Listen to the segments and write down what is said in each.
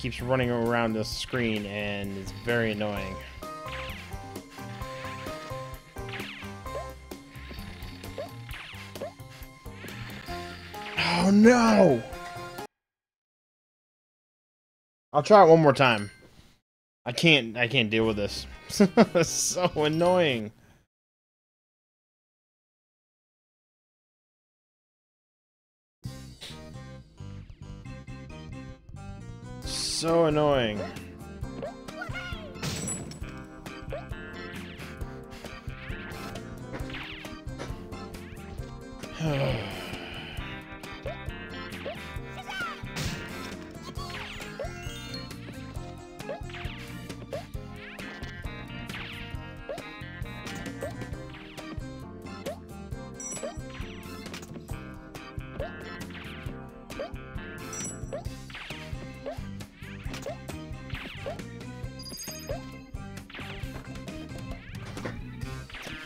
keeps running around the screen and it's very annoying. Oh no! I'll try it one more time. I can't I can't deal with this. so annoying. So annoying.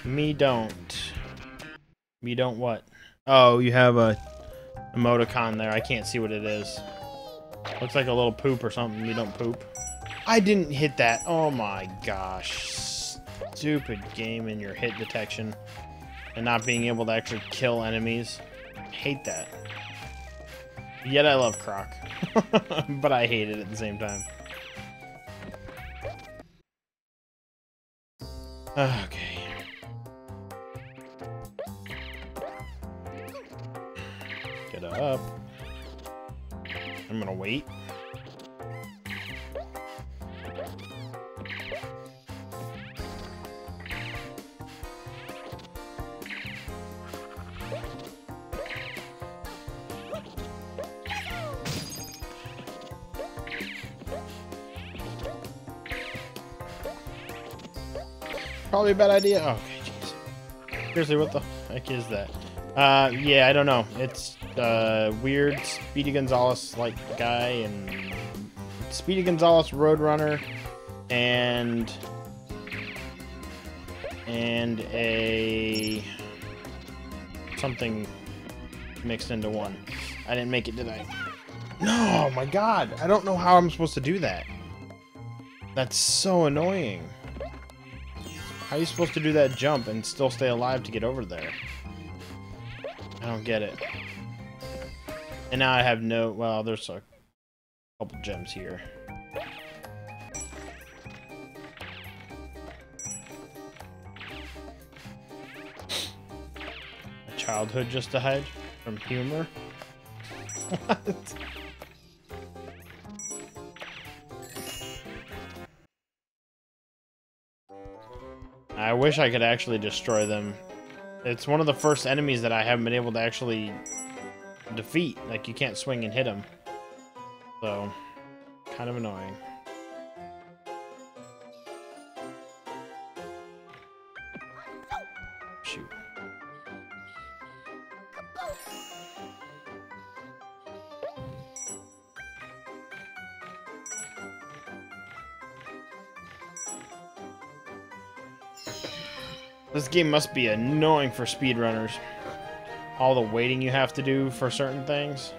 Me don't. Me don't what? Oh, you have a emoticon there. I can't see what it is. Looks like a little poop or something. Me don't poop. I didn't hit that. Oh my gosh. Stupid game in your hit detection. And not being able to actually kill enemies. hate that. Yet I love Croc. but I hate it at the same time. Okay. Up. I'm gonna wait. Probably a bad idea. Oh, okay, jeez. Seriously, what the heck is that? Uh, yeah, I don't know. It's uh, weird Speedy Gonzales like guy and Speedy Gonzales Roadrunner and and a something mixed into one. I didn't make it, did I? No, my god. I don't know how I'm supposed to do that. That's so annoying. How are you supposed to do that jump and still stay alive to get over there? I don't get it. And now I have no... Well, there's a couple gems here. A childhood just to hide from humor? What? I wish I could actually destroy them. It's one of the first enemies that I haven't been able to actually defeat. Like, you can't swing and hit them. So, kind of annoying. This game must be annoying for speedrunners. All the waiting you have to do for certain things.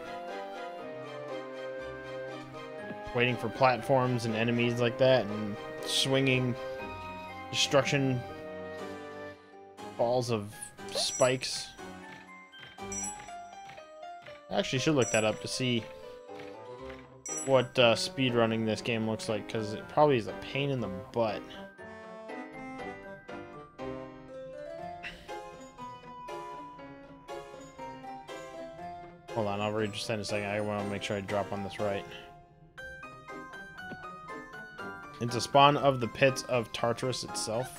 Waiting for platforms and enemies like that, and swinging destruction balls of spikes. I actually should look that up to see what uh, speedrunning this game looks like, because it probably is a pain in the butt. Hold on, I'll read just in a second. I want to make sure I drop on this right. It's a spawn of the pits of Tartarus itself.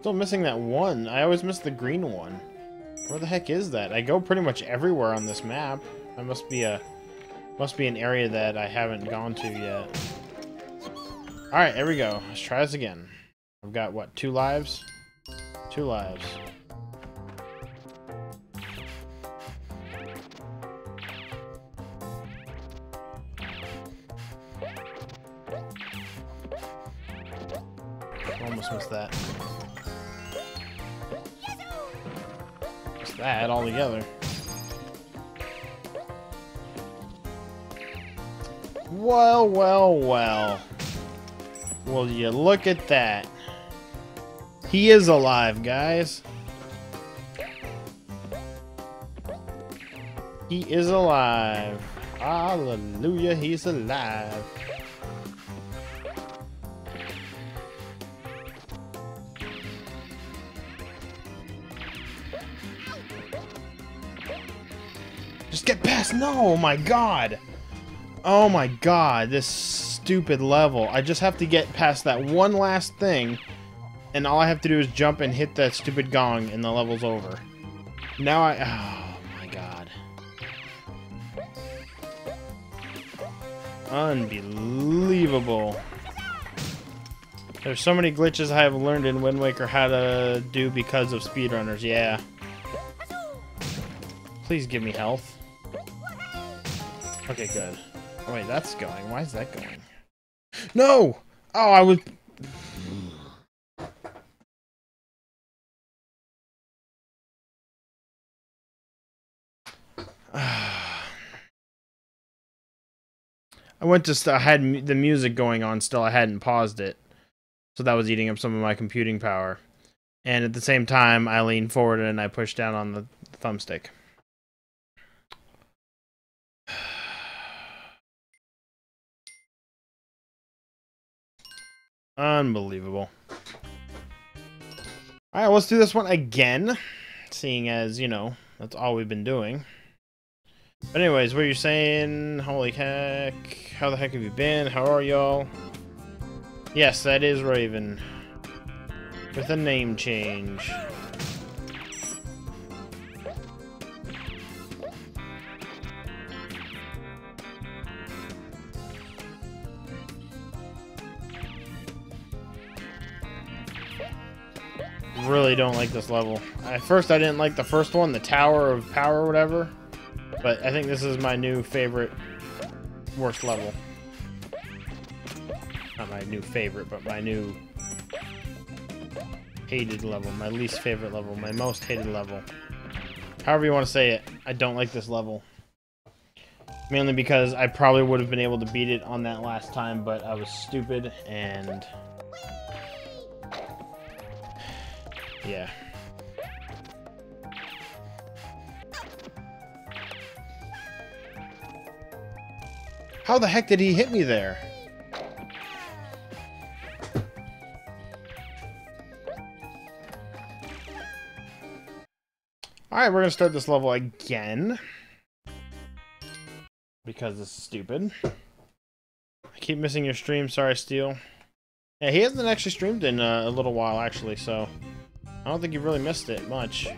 Still missing that one. I always miss the green one. Where the heck is that? I go pretty much everywhere on this map. I must be a must be an area that I haven't gone to yet. Alright, here we go. Let's try this again. I've got, what, two lives? Two lives. Almost missed that. Missed that altogether. Well, well, well. Will you look at that? He is alive, guys. He is alive. Hallelujah, he's alive. Just get past. No, my god. Oh my god, this stupid level. I just have to get past that one last thing, and all I have to do is jump and hit that stupid gong, and the level's over. Now I... Oh my god. Unbelievable. There's so many glitches I have learned in Wind Waker how to do because of speedrunners, yeah. Please give me health. Okay, good. Oh, wait, that's going. Why is that going? No! Oh, I was... I went to... I had the music going on still. I hadn't paused it. So that was eating up some of my computing power. And at the same time, I leaned forward and I pushed down on the thumbstick. Unbelievable. Alright, let's do this one again. Seeing as, you know, that's all we've been doing. But anyways, what are you saying? Holy heck. How the heck have you been? How are y'all? Yes, that is Raven. With a name change. Really don't like this level. At first, I didn't like the first one, the Tower of Power or whatever. But I think this is my new favorite worst level. Not my new favorite, but my new hated level. My least favorite level. My most hated level. However you want to say it, I don't like this level. Mainly because I probably would have been able to beat it on that last time, but I was stupid and Yeah. How the heck did he hit me there? Alright, we're gonna start this level again. Because this is stupid. I keep missing your stream, sorry, Steel. Yeah, he hasn't actually streamed in uh, a little while, actually, so... I don't think you really missed it much.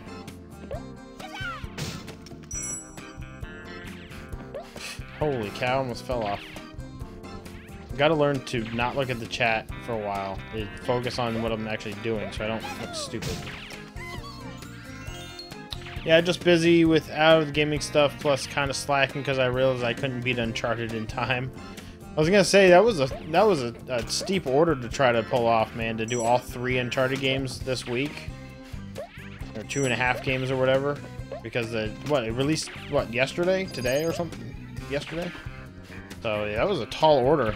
Holy cow, almost fell off. Gotta learn to not look at the chat for a while. Focus on what I'm actually doing so I don't look stupid. Yeah, just busy with out of the gaming stuff, plus kind of slacking because I realized I couldn't beat Uncharted in time. I was gonna say that was a that was a, a steep order to try to pull off, man. To do all three Uncharted games this week two and a half games or whatever, because the what it released what yesterday, today or something, yesterday. So yeah, that was a tall order.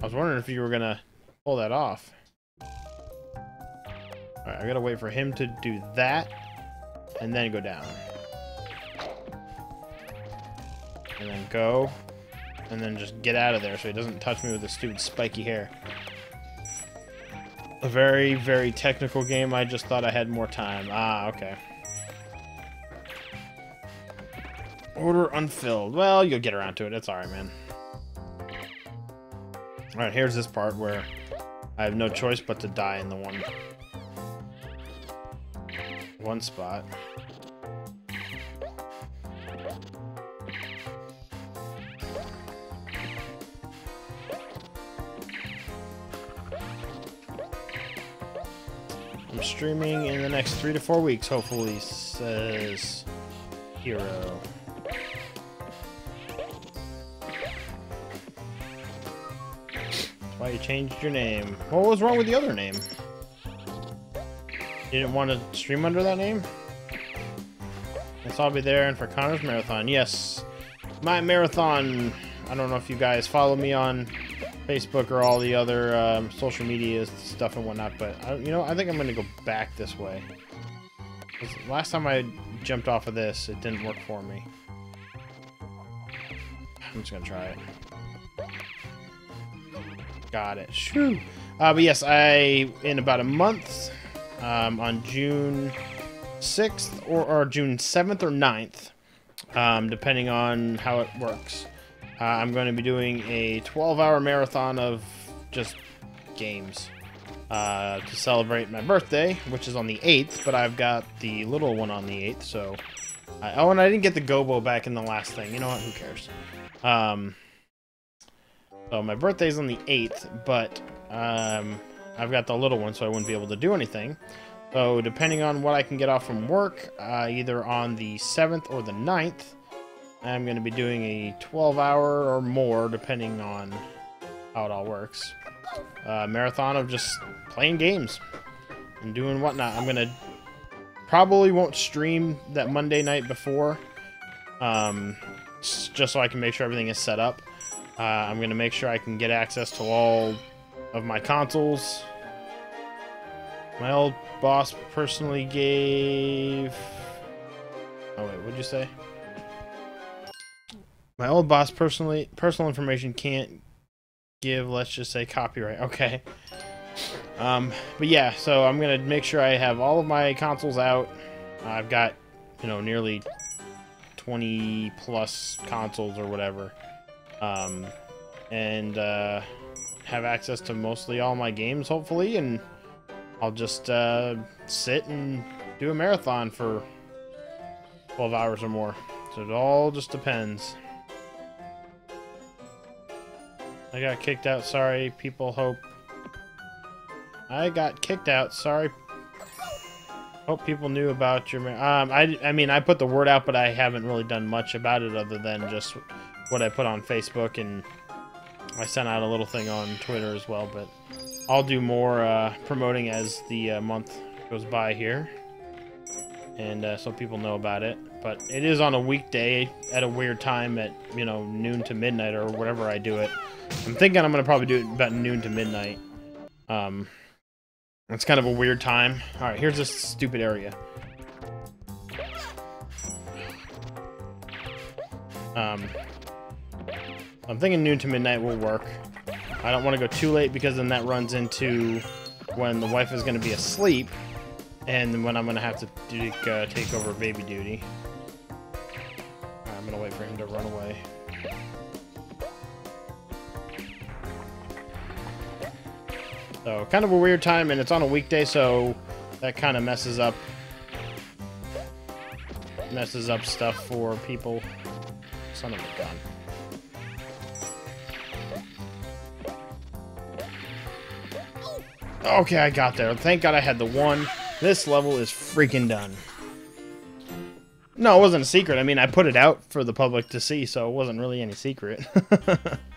I was wondering if you were gonna pull that off. All right, I gotta wait for him to do that, and then go down, and then go, and then just get out of there so he doesn't touch me with his stupid spiky hair a very, very technical game. I just thought I had more time. Ah, okay. Order unfilled. Well, you'll get around to it. It's alright, man. Alright, here's this part where I have no choice but to die in the one... One spot. Streaming in the next three to four weeks, hopefully, says Hero. why you changed your name. What was wrong with the other name? You didn't want to stream under that name? Yes, I'll be there and for Kanor's Marathon. Yes, my marathon. I don't know if you guys follow me on Facebook or all the other um, social media stuff and whatnot, but I, you know, I think I'm to go back this way. Last time I jumped off of this, it didn't work for me. I'm just to try it. Got it. Shoo. Uh, but yes, I, in about a month, um, on June 6th or, or June 7th or 9th, um, depending on how it works. Uh, I'm going to be doing a 12-hour marathon of just games uh, to celebrate my birthday, which is on the 8th, but I've got the little one on the 8th, so... I, oh, and I didn't get the Gobbo back in the last thing. You know what? Who cares? Um, so my birthday's on the 8th, but um, I've got the little one, so I wouldn't be able to do anything. So depending on what I can get off from work, uh, either on the 7th or the 9th, I'm going to be doing a 12 hour or more, depending on how it all works. Uh, marathon of just playing games and doing whatnot. I'm going to probably won't stream that Monday night before, um, just so I can make sure everything is set up. Uh, I'm going to make sure I can get access to all of my consoles. My old boss personally gave... Oh wait, what'd you say? My old boss personally personal information can't give, let's just say, copyright. Okay. Um, but yeah, so I'm gonna make sure I have all of my consoles out. I've got, you know, nearly 20 plus consoles or whatever. Um, and uh, have access to mostly all my games, hopefully, and I'll just uh, sit and do a marathon for 12 hours or more. So it all just depends. I got kicked out. Sorry, people. Hope. I got kicked out. Sorry. Hope people knew about your... Um, I, I mean, I put the word out, but I haven't really done much about it other than just what I put on Facebook, and I sent out a little thing on Twitter as well, but I'll do more uh, promoting as the uh, month goes by here, and uh, so people know about it. But it is on a weekday at a weird time at, you know, noon to midnight or whatever I do it. I'm thinking I'm going to probably do it about noon to midnight. Um, it's kind of a weird time. Alright, here's this stupid area. Um, I'm thinking noon to midnight will work. I don't want to go too late because then that runs into when the wife is going to be asleep and when I'm to have to do, uh, take over baby duty. I'm going to wait for him to run away. So, kind of a weird time, and it's on a weekday, so that kind of messes up messes up stuff for people. Son of a gun. Okay, I got there. Thank God I had the one. This level is freaking done. No, it wasn't a secret. I mean, I put it out for the public to see, so it wasn't really any secret.